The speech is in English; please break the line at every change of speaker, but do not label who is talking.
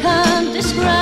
can't describe.